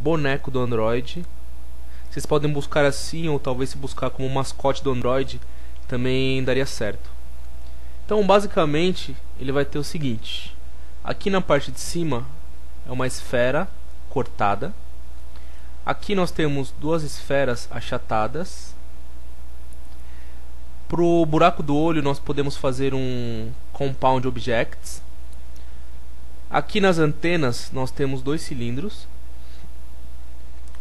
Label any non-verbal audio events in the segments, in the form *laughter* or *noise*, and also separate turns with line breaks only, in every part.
boneco do Android. Vocês podem buscar assim ou talvez se buscar como mascote do Android também daria certo. Então, basicamente, ele vai ter o seguinte: aqui na parte de cima é uma esfera cortada. Aqui nós temos duas esferas achatadas. Para o buraco do olho nós podemos fazer um compound objects. Aqui nas antenas nós temos dois cilindros.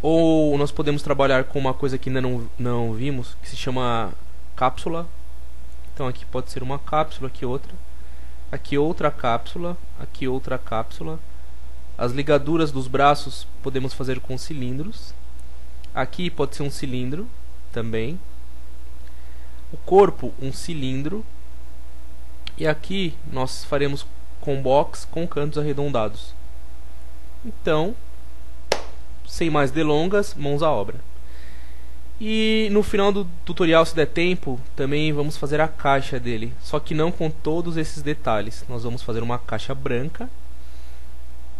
Ou nós podemos trabalhar com uma coisa que ainda não, não vimos, que se chama cápsula. Então aqui pode ser uma cápsula, aqui outra. Aqui outra cápsula, aqui outra cápsula. As ligaduras dos braços podemos fazer com cilindros. Aqui pode ser um cilindro também. O corpo, um cilindro. E aqui nós faremos com box com cantos arredondados. Então, sem mais delongas, mãos à obra. E no final do tutorial, se der tempo, também vamos fazer a caixa dele, só que não com todos esses detalhes. Nós vamos fazer uma caixa branca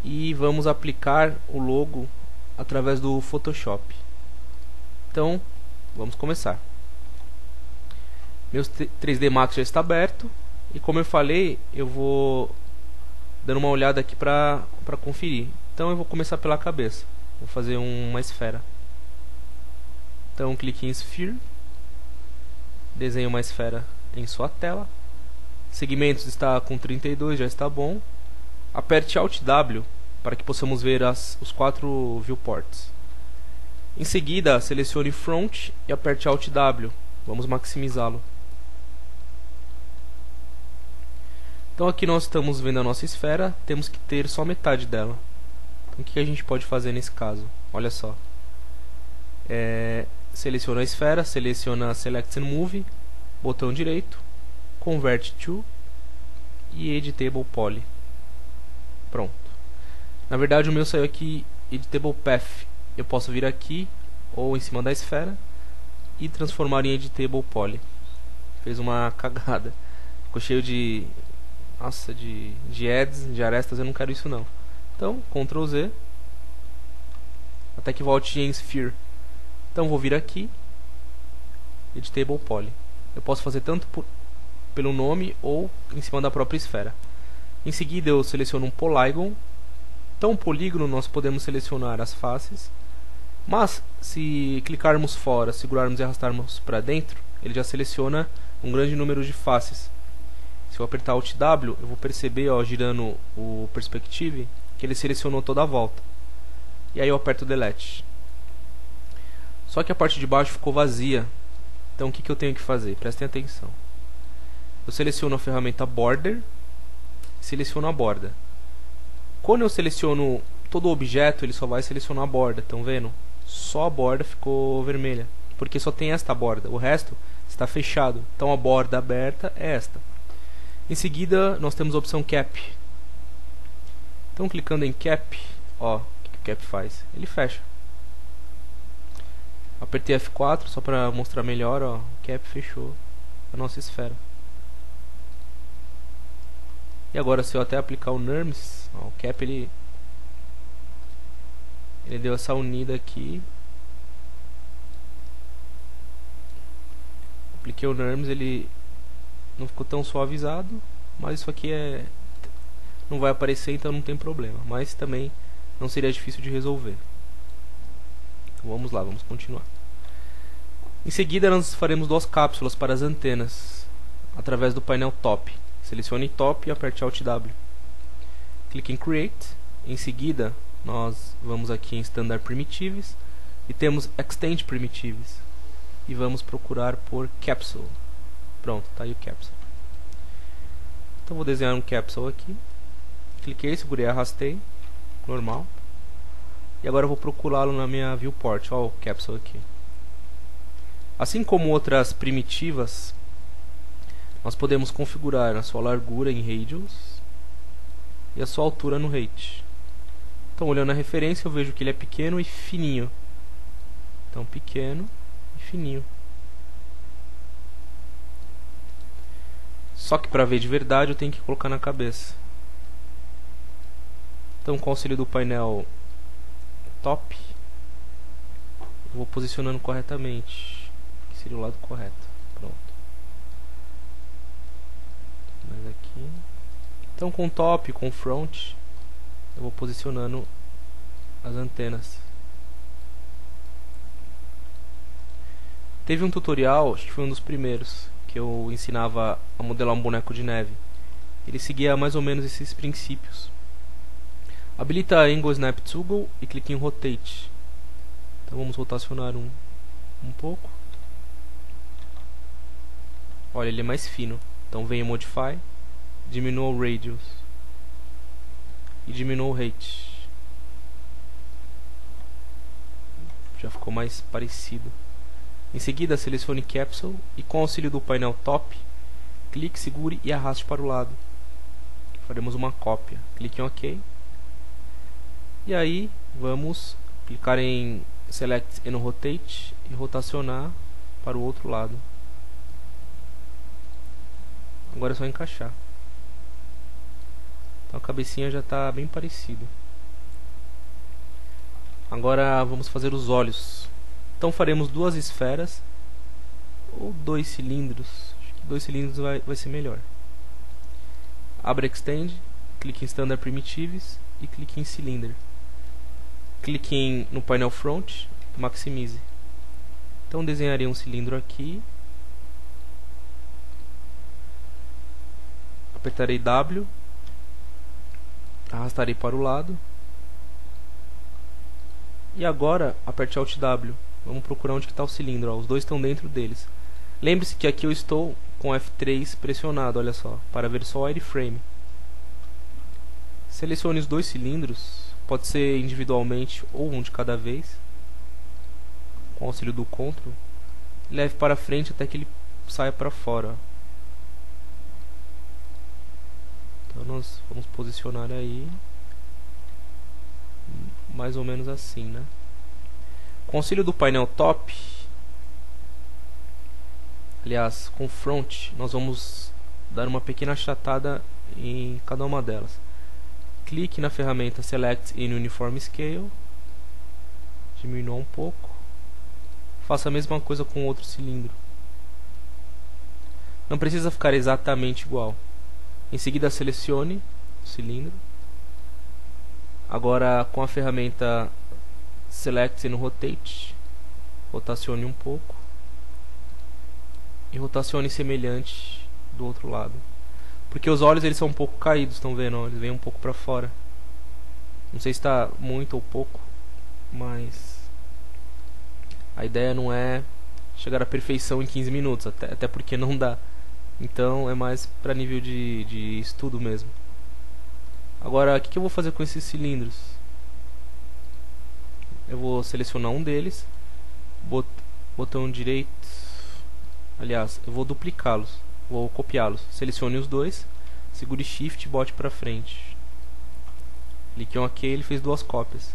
e vamos aplicar o logo através do Photoshop. Então, vamos começar. Meu 3D Max já está aberto e como eu falei, eu vou dando uma olhada aqui para conferir. Então eu vou começar pela cabeça. Vou fazer um, uma esfera. Então clique em Sphere. Desenhe uma esfera em sua tela. Segmentos está com 32, já está bom. Aperte Alt W para que possamos ver as, os quatro viewports. Em seguida, selecione Front e aperte Alt W. Vamos maximizá-lo. Então aqui nós estamos vendo a nossa esfera, temos que ter só metade dela. Então, o que a gente pode fazer nesse caso? Olha só. É, seleciona a esfera, seleciona Select and Move, botão direito, Convert to e Editable Poly. Pronto. Na verdade o meu saiu aqui Editable Path. Eu posso vir aqui ou em cima da esfera e transformar em Editable Poly. Fez uma *laughs* cagada. Ficou cheio de nossa, de, de ads, de arestas, eu não quero isso não. Então, Ctrl Z. Até que volte em Sphere. Então vou vir aqui. Editable Poly. Eu posso fazer tanto por, pelo nome ou em cima da própria esfera. Em seguida eu seleciono um Polygon. Então polígono nós podemos selecionar as faces. Mas se clicarmos fora, segurarmos e arrastarmos para dentro, ele já seleciona um grande número de faces. Se eu apertar Alt W, eu vou perceber, ó, girando o Perspective, que ele selecionou toda a volta. E aí eu aperto Delete. Só que a parte de baixo ficou vazia. Então o que, que eu tenho que fazer? Prestem atenção. Eu seleciono a ferramenta Border seleciono a borda. Quando eu seleciono todo o objeto, ele só vai selecionar a borda. Estão vendo? Só a borda ficou vermelha. Porque só tem esta borda. O resto está fechado. Então a borda aberta é esta. Em seguida, nós temos a opção Cap. Então, clicando em Cap, ó, o que o Cap faz? Ele fecha. Apertei F4 só para mostrar melhor, ó, o Cap fechou a nossa esfera. E agora, se eu até aplicar o NURMS, ó, o Cap ele ele deu essa unida aqui. Apliquei o NURMS, ele não ficou tão suavizado, mas isso aqui é não vai aparecer, então não tem problema. Mas também não seria difícil de resolver. Então, vamos lá, vamos continuar. Em seguida, nós faremos duas cápsulas para as antenas através do painel Top. Selecione Top e aperte Alt W. Clique em Create. Em seguida, nós vamos aqui em Standard Primitives e temos Extend Primitives. E vamos procurar por Capsule. Pronto, tá aí o capsule. Então vou desenhar um capsule aqui. Cliquei, segurei, arrastei. Normal. E agora eu vou procurá-lo na minha viewport. Olha o capsule aqui. Assim como outras primitivas, nós podemos configurar a sua largura em radius e a sua altura no height. Então, olhando a referência, eu vejo que ele é pequeno e fininho. Então, pequeno e fininho. Só que para ver de verdade eu tenho que colocar na cabeça. Então com o do painel top, vou posicionando corretamente, que seria o lado correto. Pronto. Mais aqui. Então com top, com front, eu vou posicionando as antenas. Teve um tutorial, acho que foi um dos primeiros, que eu ensinava a modelar um boneco de neve. Ele seguia mais ou menos esses princípios. Habilita Angle Snap Toggle e clique em Rotate. Então vamos rotacionar um, um pouco. Olha, ele é mais fino. Então venha Modify, diminua o Radius e diminua o Rate. Já ficou mais parecido. Em seguida, selecione Capsule e com auxílio do painel Top, clique, segure e arraste para o lado. Faremos uma cópia. Clique em OK. E aí, vamos clicar em Select and Rotate e rotacionar para o outro lado. Agora é só encaixar. Então a cabecinha já está bem parecido. Agora vamos fazer os olhos. Então faremos duas esferas ou dois cilindros. Acho que dois cilindros vai, vai ser melhor. Abre Extend, clique em Standard Primitives e clique em Cylinder. Clique em, no painel Front, maximize. Então desenharei um cilindro aqui. Apertarei W. Arrastarei para o lado. E agora aperte Alt W. Vamos procurar onde está o cilindro. Ó. Os dois estão dentro deles. Lembre-se que aqui eu estou com F3 pressionado, olha só, para ver só o wireframe. Selecione os dois cilindros, pode ser individualmente ou um de cada vez, com auxílio do Ctrl. Leve para frente até que ele saia para fora. Então nós vamos posicionar aí mais ou menos assim, né? Com auxílio do painel top, aliás, com front, nós vamos dar uma pequena achatada em cada uma delas. Clique na ferramenta Select in Uniform Scale, diminua um pouco. Faça a mesma coisa com outro cilindro. Não precisa ficar exatamente igual. Em seguida, selecione o cilindro. Agora, com a ferramenta Select no Rotate, rotacione um pouco e rotacione semelhante do outro lado. Porque os olhos eles são um pouco caídos, estão vendo? Eles vêm um pouco para fora. Não sei se está muito ou pouco, mas a ideia não é chegar à perfeição em 15 minutos, até, até porque não dá. Então é mais para nível de, de estudo mesmo. Agora, o que, que eu vou fazer com esses cilindros? Eu vou selecionar um deles, bot, botão direito, aliás, eu vou duplicá-los, vou copiá-los. Selecione os dois, segure Shift e bote para frente. Clique em OK, ele fez duas cópias.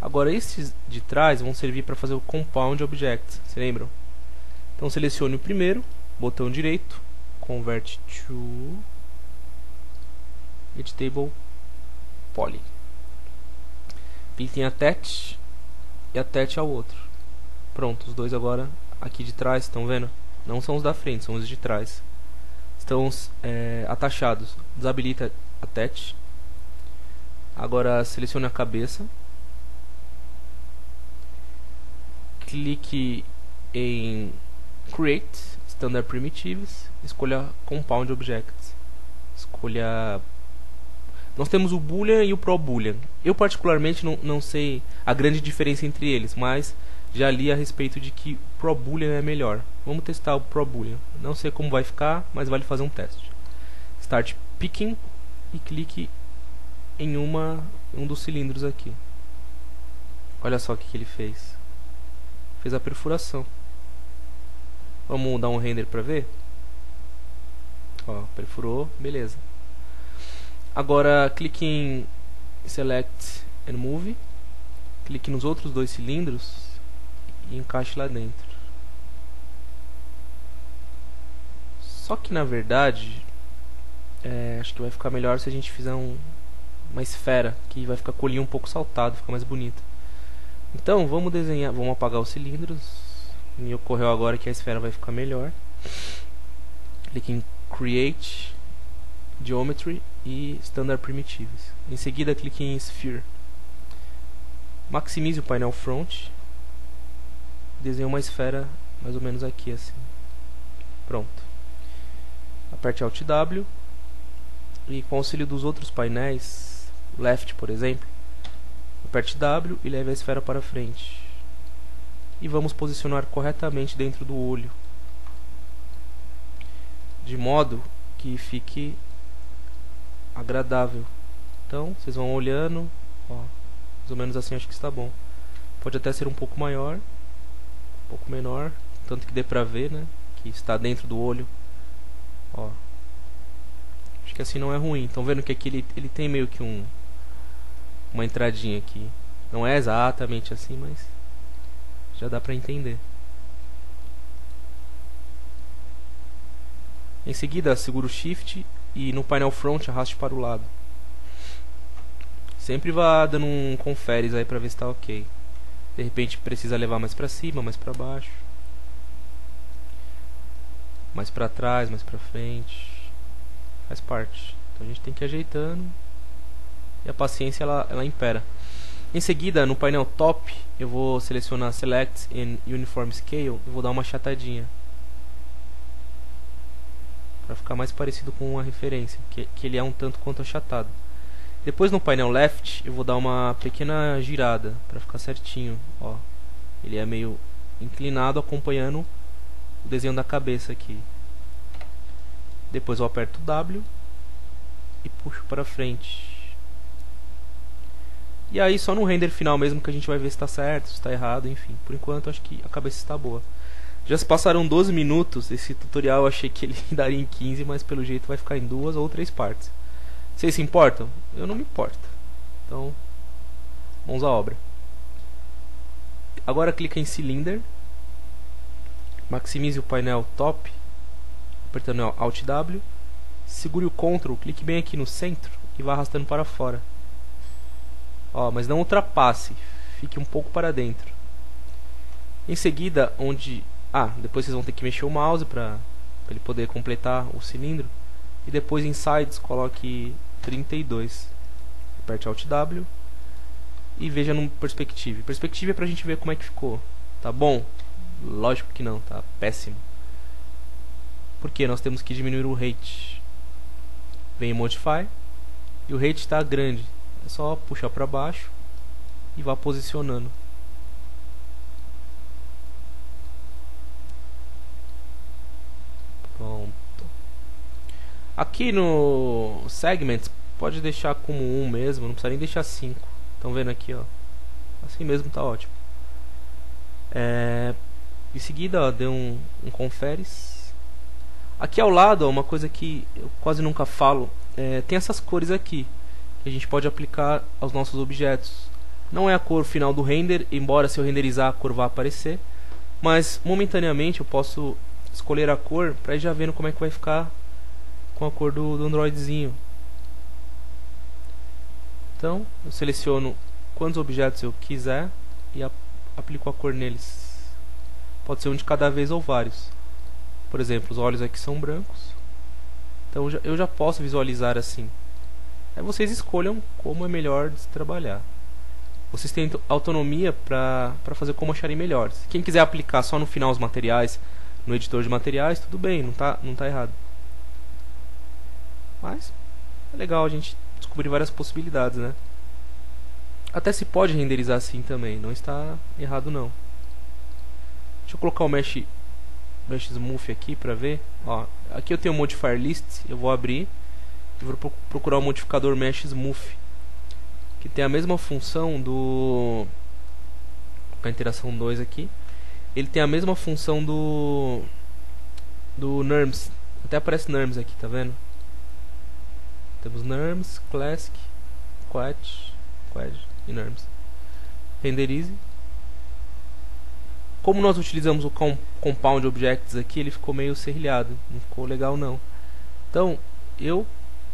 Agora estes de trás vão servir para fazer o Compound Objects, se lembram? Então selecione o primeiro, botão direito, Convert to Editable Poly. Clique em Attach e attach ao outro. Pronto, os dois agora aqui de trás, estão vendo? Não são os da frente, são os de trás. Estão é, atachados. Desabilita attach. Agora selecione a cabeça. Clique em Create Standard Primitives. Escolha Compound Objects. Escolha nós temos o Boolean e o Pro Boolean. Eu particularmente não, não sei a grande diferença entre eles, mas já li a respeito de que o Pro Boolean é melhor. Vamos testar o Pro Boolean. Não sei como vai ficar, mas vale fazer um teste. Start Picking e clique em uma, um dos cilindros aqui. Olha só o que, que ele fez. Fez a perfuração. Vamos dar um render para ver? Ó, perfurou, beleza. Agora clique em Select and Move. Clique nos outros dois cilindros e encaixe lá dentro. Só que na verdade, é, acho que vai ficar melhor se a gente fizer um, uma esfera que vai ficar colinho um pouco saltado, fica mais bonito. Então, vamos desenhar, vamos apagar os cilindros. Me ocorreu agora que a esfera vai ficar melhor. Clique em Create, Geometry e Standard Primitives. Em seguida, clique em Sphere. Maximize o painel front. Desenhe uma esfera mais ou menos aqui assim. Pronto. Aperte Alt W e com o auxílio dos outros painéis, left por exemplo, aperte W e leve a esfera para frente. E vamos posicionar corretamente dentro do olho, de modo que fique agradável. Então, vocês vão olhando, ó, mais ou menos assim acho que está bom. Pode até ser um pouco maior, pouco menor, tanto que dê pra ver, né, que está dentro do olho. Ó. Acho que assim não é ruim. Estão vendo que aqui ele, ele tem meio que um uma entradinha aqui. Não é exatamente assim, mas já dá pra entender. Em seguida, segura o Shift e no painel front arraste para o lado. Sempre vá dando um conferes aí pra ver se está ok. De repente precisa levar mais pra cima, mais pra baixo. Mais pra trás, mais pra frente. Faz parte. Então a gente tem que ir ajeitando. E a paciência ela, ela impera. Em seguida, no painel top, eu vou selecionar Select in Uniform Scale e vou dar uma chatadinha para ficar mais parecido com a referência, que, que ele é um tanto quanto achatado. Depois no painel left eu vou dar uma pequena girada para ficar certinho, ó. Ele é meio inclinado acompanhando o desenho da cabeça aqui. Depois eu aperto W e puxo para frente. E aí só no render final mesmo que a gente vai ver se está certo, se está errado, enfim. Por enquanto acho que a cabeça está boa. Já se passaram 12 minutos, esse tutorial eu achei que ele *laughs* daria em 15, mas pelo jeito vai ficar em duas ou três partes. Vocês se importam? Eu não me importo. Então, vamos à obra. Agora clica em Cylinder. Maximize o painel top, apertando Alt W. Segure o Ctrl, clique bem aqui no centro e vá arrastando para fora. Ó, mas não ultrapasse, fique um pouco para dentro. Em seguida, onde ah, depois vocês vão ter que mexer o mouse para ele poder completar o cilindro. E depois em sides coloque 32. Aperte Alt W e veja no perspective. Perspective é pra gente ver como é que ficou. Tá bom? Lógico que não, tá péssimo. Porque nós temos que diminuir o rate. Vem em Modify e o rate está grande. É só puxar para baixo e vá posicionando. Pronto. Aqui no Segments, pode deixar como 1 mesmo, não precisa nem deixar 5. Estão vendo aqui, ó. Assim mesmo tá ótimo. É, em seguida, ó, deu um, um conferes. Aqui ao lado, ó, uma coisa que eu quase nunca falo, é, tem essas cores aqui que a gente pode aplicar aos nossos objetos. Não é a cor final do render, embora se eu renderizar a cor vá aparecer, mas momentaneamente eu posso escolher a cor para ir já vendo como é que vai ficar com a cor do, do Androidzinho. Então, eu seleciono quantos objetos eu quiser e aplico a cor neles. Pode ser um de cada vez ou vários. Por exemplo, os olhos aqui são brancos. Então eu já, posso visualizar assim. Aí vocês escolham como é melhor de se trabalhar. Vocês têm autonomia para fazer como acharem melhor. Quem quiser aplicar só no final os materiais, no editor de materiais, tudo bem, não está não tá errado. Mas é legal a gente descobrir várias possibilidades, né? Até se pode renderizar assim também, não está errado não. Deixa eu colocar o mesh, mesh smooth aqui para ver. Ó, aqui eu tenho o modifier list, eu vou abrir e vou procurar o modificador mesh smooth, que tem a mesma função do com a interação 2 aqui ele tem a mesma função do do NURMS. Até aparece NURMS aqui, tá vendo? Temos NURMS, Classic, Quad, Quad e NURMS. Renderize. Como nós utilizamos o Compound Objects aqui, ele ficou meio serrilhado. Não ficou legal não. Então, eu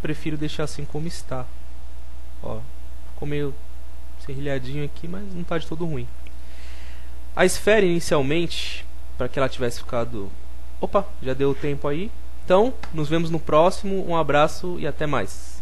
prefiro deixar assim como está. Ó, ficou meio serrilhadinho aqui, mas não está de todo ruim. A esfera inicialmente, para que ela tivesse ficado... Opa, já deu tempo aí. Então, nos vemos no próximo. Um abraço e até mais.